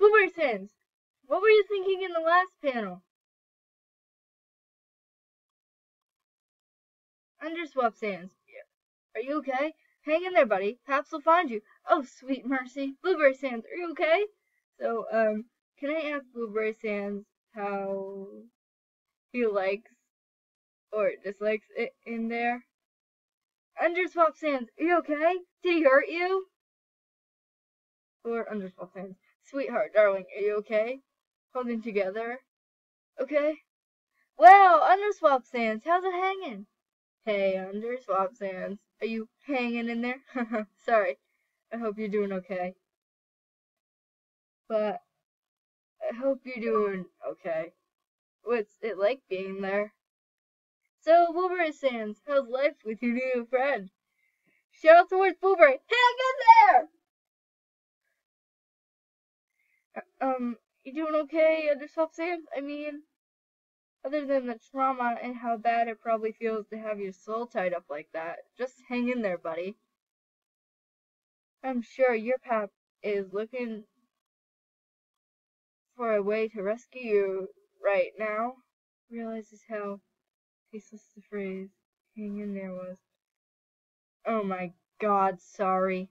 Blueberry Sans, what were you thinking in the last panel? Underswap Sans, are you okay? Hang in there, buddy. Paps will find you. Oh, sweet mercy. Blueberry Sans, are you okay? So, um, can I ask Blueberry Sans how he likes or dislikes it in there? Underswap Sans, are you okay? Did he hurt you? Or Underswap Sans, sweetheart, darling, are you okay? Holding together? Okay? Well, Underswap Sans, how's it hanging? Hey, Underswap Sans, are you hanging in there? Sorry, I hope you're doing okay. But I hope you're doing okay. What's it like being there? So, Blueberry Sans, how's life with your new friend? Shout out towards Blueberry. Hang in there! Um, you doing okay, Underswap Sans? I mean, other than the trauma and how bad it probably feels to have your soul tied up like that, just hang in there, buddy. I'm sure your pap is looking for a way to rescue you right now. Realizes how tasteless the phrase hang in there was. Oh my god, sorry.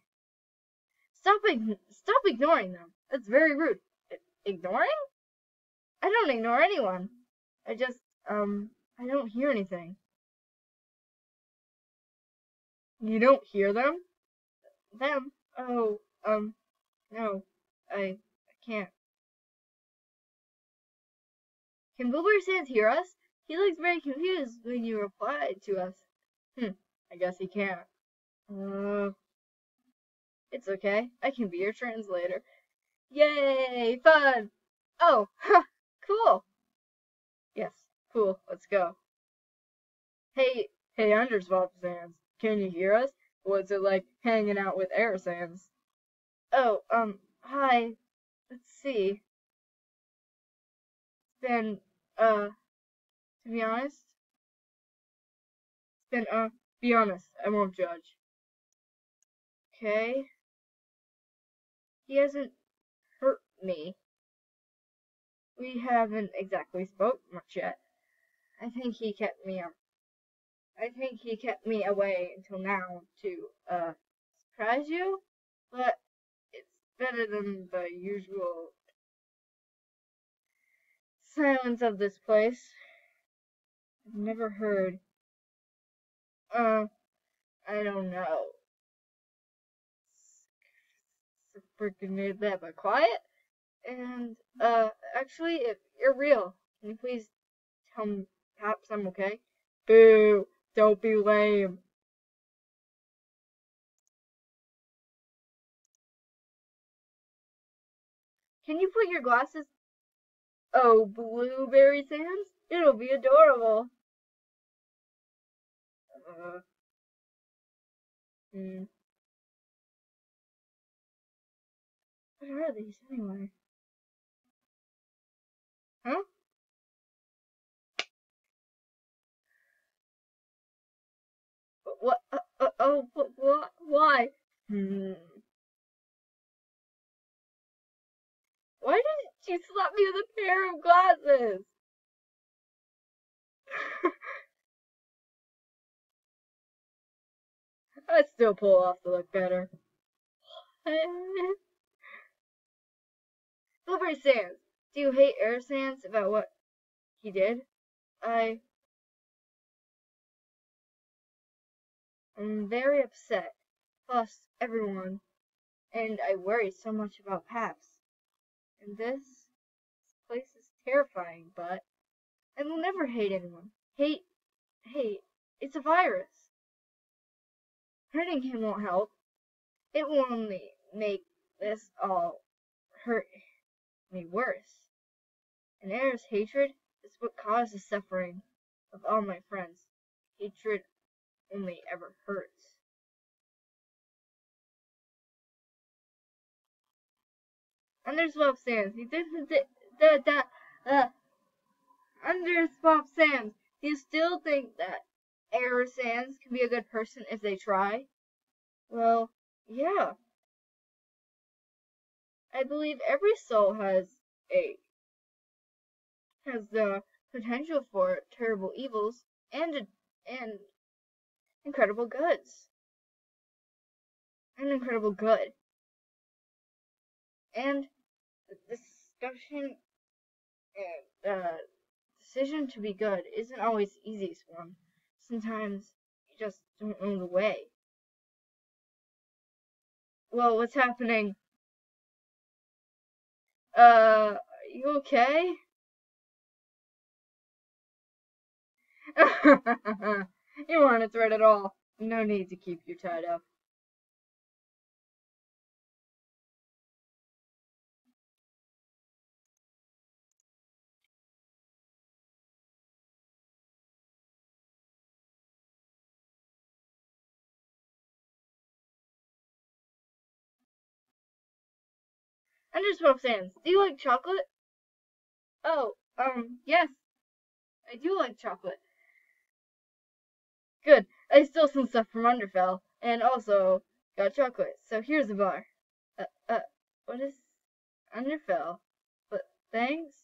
Stop ign- stop ignoring them. That's very rude. Ignoring? I don't ignore anyone. I just um I don't hear anything. You don't hear them? Them? Oh, um no. I I can't. Can Blueberry Sans hear us? He looks very confused when you replied to us. Hmm, I guess he can't. Uh, it's okay. I can be your translator. Yay, fun! Oh, huh, cool. Yes, cool. Let's go. Hey, hey, Underswap Sans, can you hear us? What's it like hanging out with Air Sans? Oh, um, hi. Let's see. It's been, uh, to be honest, it's been, uh, be honest. I won't judge. Okay. He hasn't me. We haven't exactly spoke much yet. I think he kept me um I think he kept me away until now to uh surprise you, but it's better than the usual silence of this place. I've never heard uh I don't know. Freaking that, but quiet. And, uh, actually, if you're real, can you please tell me, perhaps I'm okay? Boo! Don't be lame. Can you put your glasses? Oh, blueberry Sans? It'll be adorable. Uh, hmm. What are these anyway? Uh, uh, oh, what? Why? Hmm. Why didn't you slap me with a pair of glasses? I still pull off the look better. Blueberry Sans, do you hate Air about what he did? I am very upset. Plus, everyone. And I worry so much about Paps. And this place is terrifying, but I will never hate anyone. Hate, hate, it's a virus. Hurting him won't help. It will only make this all hurt me worse. And Air's hatred is what caused the suffering of all my friends. Hatred only ever hurts. Underswap Sans, he did that that uh Underswap Sans, do you still think that Air Sans can be a good person if they try? Well, yeah. I believe every soul has a has the potential for terrible evils and and incredible goods. An incredible good. And the discussion and uh, decision to be good isn't always the easiest one. Sometimes you just don't know the way. Well, what's happening? Uh, you okay? you weren't a threat at all. No need to keep you tied up. Under 12 Sans. Do you like chocolate? Oh, um, yes. I do like chocolate. Good. I stole some stuff from Underfell, and also got chocolate. So here's a bar. Uh, uh, what is Underfell? But thanks.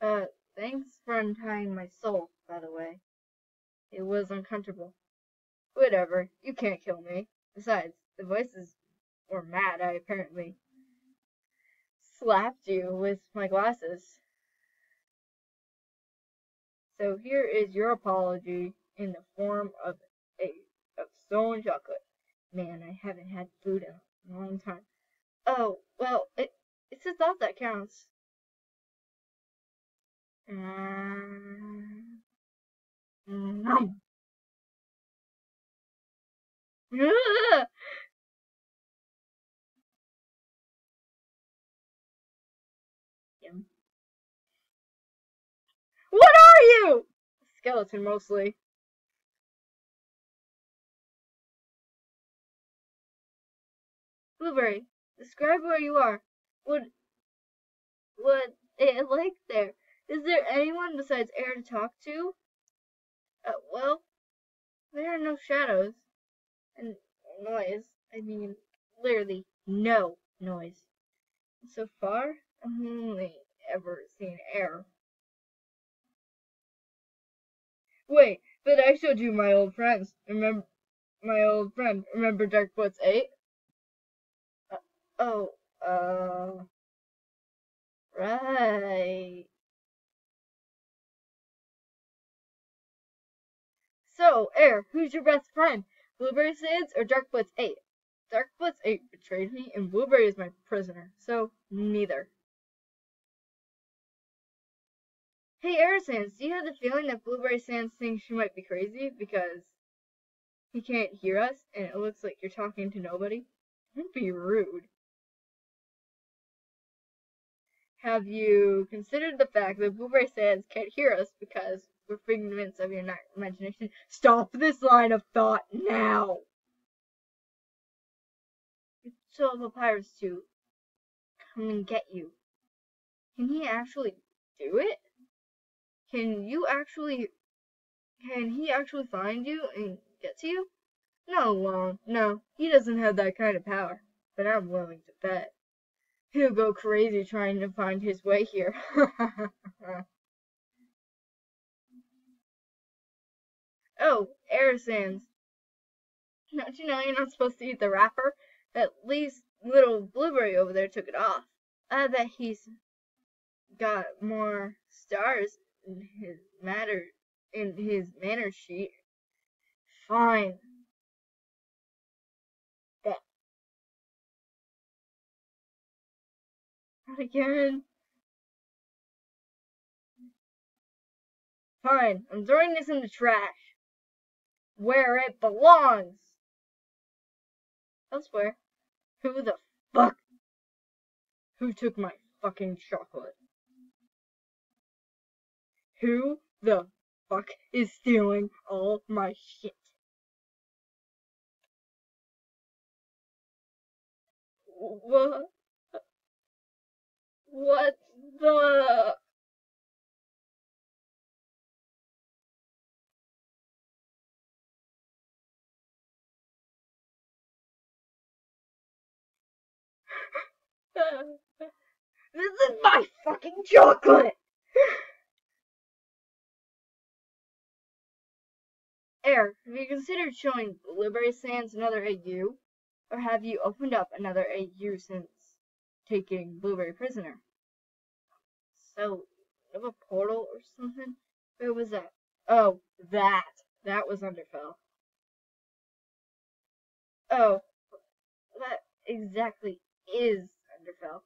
Uh, thanks for untying my soul, by the way. It was uncomfortable. Whatever, you can't kill me. Besides, the voices were mad. I apparently slapped you with my glasses. So here is your apology in the form of a of stolen chocolate. Man, I haven't had food in a long time. Oh, well, it, it's the thought that counts. Um, What are you? Skeleton mostly. Blueberry, describe where you are. Would would it like there? Is there anyone besides air to talk to? Uh, well, there are no shadows. And noise. I mean, literally no noise. So far, I've only ever seen air. Wait, but I showed you my old friends. Remember my old friend? Remember Dark Boots 8? Uh, oh, uh. Right. So, Air, who's your best friend? Blueberry Sands or Dark Boots 8? Dark Boots 8 betrayed me, and Blueberry is my prisoner, so neither. Hey, Air Sans, do you have the feeling that Blueberry Sans thinks she might be crazy because he can't hear us and it looks like you're talking to nobody? Don't be rude. Have you considered the fact that Blueberry Sans can't hear us because we're figments of your imagination? Stop this line of thought now! So the pirates to come and get you. Can he actually do it? Can you actually, can he actually find you and get to you? Not alone. No, he doesn't have that kind of power. But I'm willing to bet. He'll go crazy trying to find his way here. oh, air Sans. Don't you know you're not supposed to eat the wrapper? At least little blueberry over there took it off. I bet he's got more stars in his matter in his manner sheet. Fine. But again. Fine, I'm throwing this in the trash. Where it belongs. Elsewhere. Who the fuck? Who took my fucking chocolate? Who the fuck is stealing all my shit? What? What the? this is my fucking chocolate! Air, have you considered showing Blueberry Sans another AU? Or have you opened up another AU since taking Blueberry prisoner? So, of a portal or something? Where was that? Oh, that. That was Underfell. Oh, that exactly is Underfell.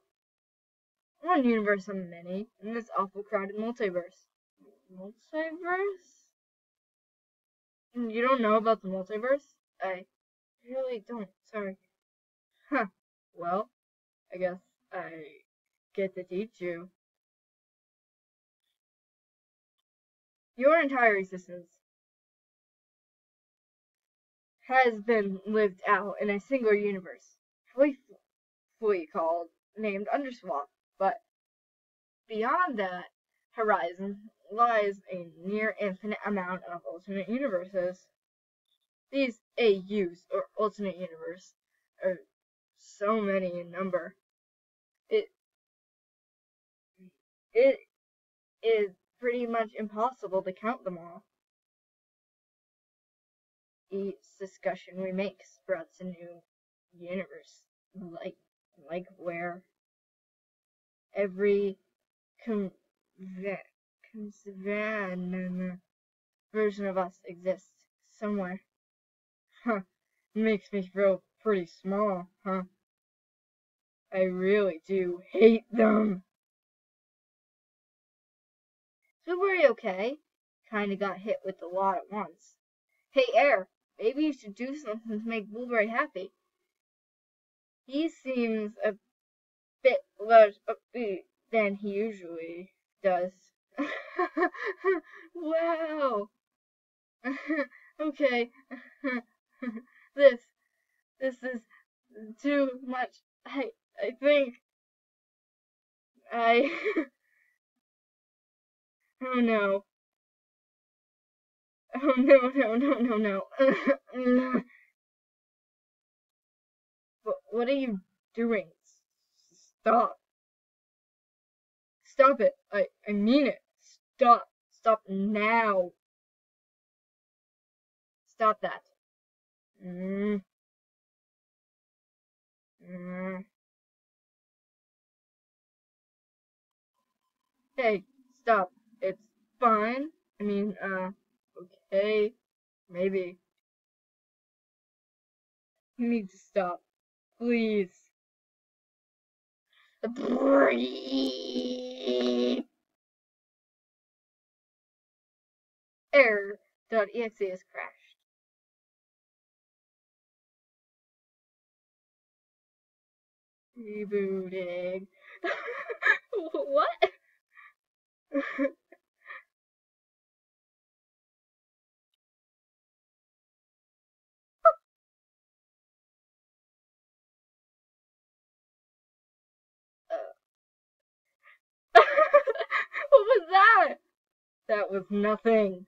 One universe of many in this awful crowded multiverse. Multiverse? Mm, you don't know about the multiverse? I really don't. Sorry. Huh. Well, I guess I get to teach you. Your entire existence has been lived out in a single universe, fully called, named Underswap, but beyond that horizon lies a near infinite amount of alternate universes. These AUs, or alternate universe, are so many in number. It it is pretty much impossible to count them all. Each discussion we make sprouts a new universe, like like where every com- Savannah version of us exists somewhere. Huh. Makes me feel pretty small, huh? I really do hate them. Blueberry okay? Kinda got hit with a lot at once. Hey, Air, maybe you should do something to make Blueberry happy. He seems a bit less upbeat than he usually does. wow. okay. this this is too much. I I think I Oh no. Oh no no no no no. what what are you doing? Stop. Stop it. I I mean it. Stop. Stop now. Stop that. Mm. Mm. Hey, stop. It's fine. I mean, uh, okay. Maybe. You need to stop. Please. Breathe. Error.exe has crashed. Rebooting. what? that? That was nothing.